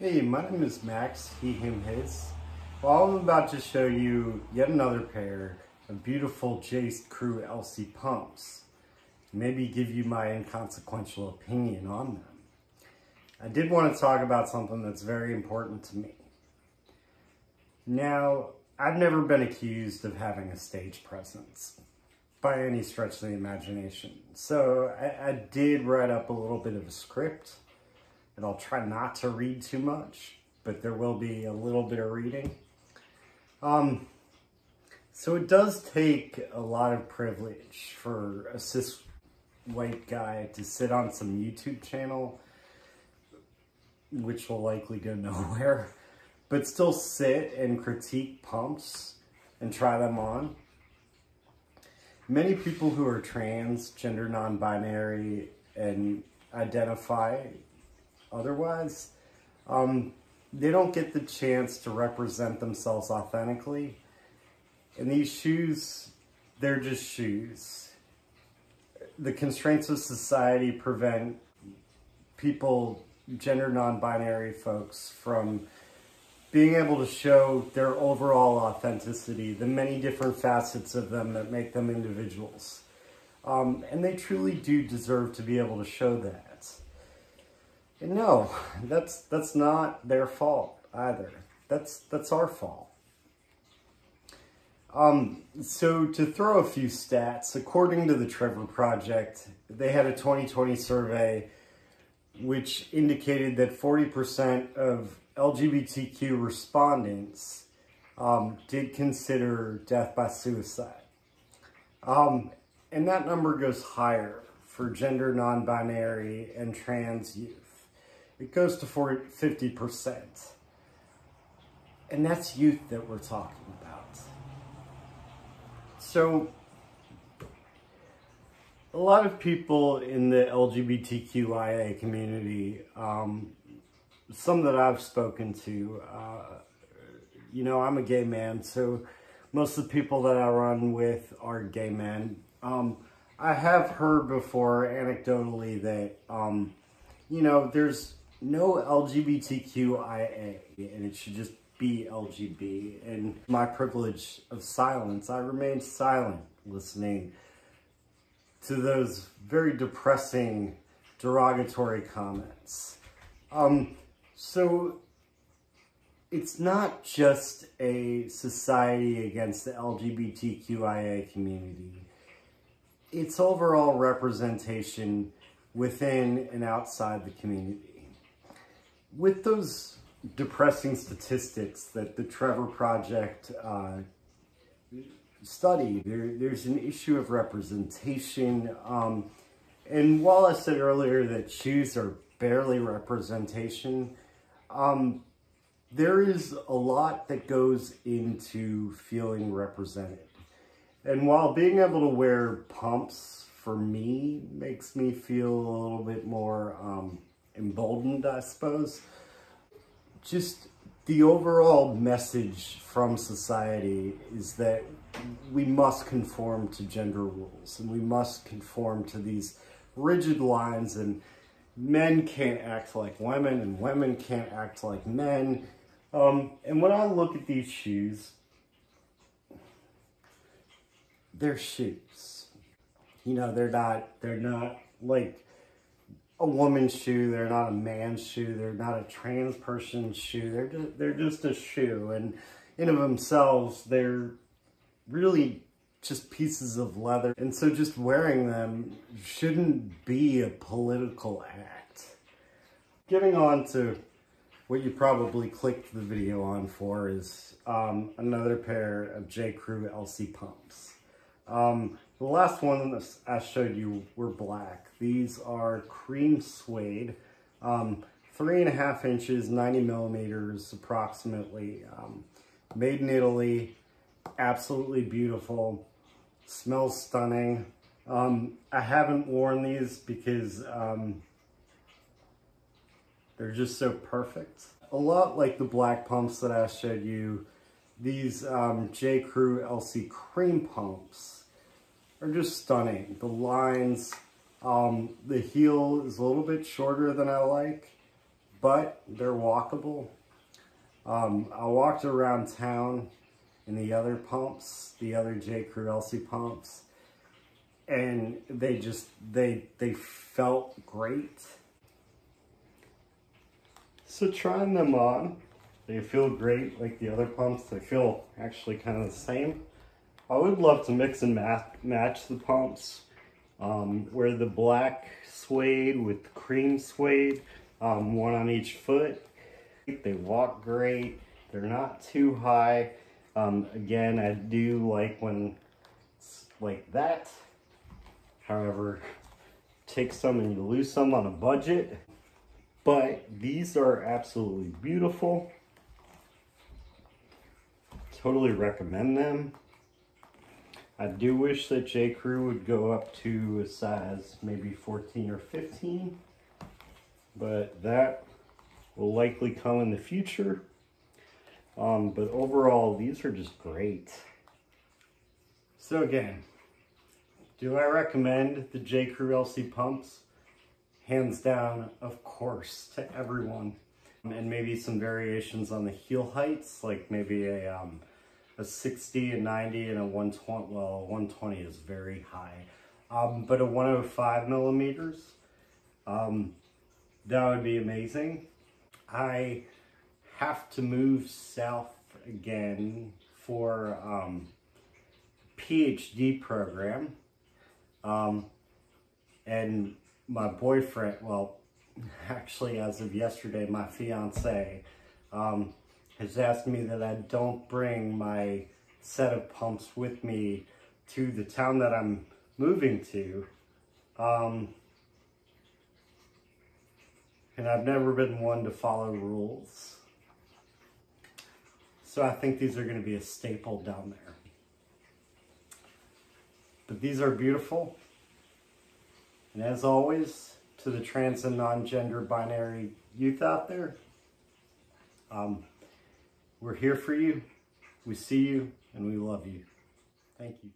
Hey, my name is Max, he, him, his. Well, I'm about to show you yet another pair of beautiful J. Crew Elsie pumps. Maybe give you my inconsequential opinion on them. I did want to talk about something that's very important to me. Now, I've never been accused of having a stage presence by any stretch of the imagination. So I, I did write up a little bit of a script and I'll try not to read too much, but there will be a little bit of reading. Um, so it does take a lot of privilege for a cis white guy to sit on some YouTube channel, which will likely go nowhere, but still sit and critique pumps and try them on. Many people who are trans, gender non-binary, and identify otherwise, um, they don't get the chance to represent themselves authentically. And these shoes, they're just shoes. The constraints of society prevent people, gender non-binary folks, from being able to show their overall authenticity, the many different facets of them that make them individuals. Um, and they truly do deserve to be able to show that. And no, that's that's not their fault either. That's that's our fault. Um, so to throw a few stats, according to the Trevor Project, they had a 2020 survey which indicated that 40% of LGBTQ respondents um, did consider death by suicide. Um, and that number goes higher for gender non-binary and trans youth it goes to 50%. And that's youth that we're talking about. So, a lot of people in the LGBTQIA community, um, some that I've spoken to, uh, you know, I'm a gay man, so most of the people that I run with are gay men. Um, I have heard before, anecdotally, that, um, you know, there's no LGBTQIA, and it should just be LGB. And my privilege of silence, I remained silent listening to those very depressing, derogatory comments. Um, so it's not just a society against the LGBTQIA community. It's overall representation within and outside the community with those depressing statistics that the Trevor Project uh, studied, there, there's an issue of representation. Um, and while I said earlier that shoes are barely representation, um, there is a lot that goes into feeling represented. And while being able to wear pumps for me makes me feel a little bit more um, emboldened, I suppose. Just the overall message from society is that we must conform to gender rules and we must conform to these rigid lines and men can't act like women and women can't act like men. Um, and when I look at these shoes, they're shoes. You know, they're not, they're not like a woman's shoe. They're not a man's shoe. They're not a trans person's shoe. They're just, they're just a shoe. And in of themselves, they're really just pieces of leather. And so just wearing them shouldn't be a political act. Getting on to what you probably clicked the video on for is um, another pair of J. Crew Elsie pumps. Um, the last one I showed you were black. These are cream suede, um, three and a half inches, 90 millimeters approximately. Um, made in Italy, absolutely beautiful, smells stunning. Um, I haven't worn these because um, they're just so perfect. A lot like the black pumps that I showed you, these um, J. Crew Elsie cream pumps are just stunning. The lines, um, the heel is a little bit shorter than I like, but they're walkable. Um, I walked around town in the other pumps, the other J. Crew pumps, and they just, they, they felt great. So trying them on, they feel great like the other pumps. They feel actually kind of the same. I would love to mix and match the pumps. Um, where the black suede with cream suede, um, one on each foot. They walk great. They're not too high. Um, again, I do like when it's like that. However, take some and you lose some on a budget. But these are absolutely beautiful. Totally recommend them. I do wish that J. Crew would go up to a size maybe 14 or 15, but that will likely come in the future. Um, but overall, these are just great. So again, do I recommend the J. Crew Elsie pumps? Hands down, of course, to everyone. And maybe some variations on the heel heights, like maybe a um, a 60, a 90, and a 120. Well, 120 is very high. Um, but a 105 millimeters, um, that would be amazing. I have to move south again for um, PhD program. Um, and my boyfriend, well, actually as of yesterday, my fiance, um, has asked me that I don't bring my set of pumps with me to the town that I'm moving to. Um, and I've never been one to follow rules. So I think these are going to be a staple down there. But these are beautiful. And as always, to the trans and non-gender binary youth out there, um, we're here for you. We see you and we love you. Thank you.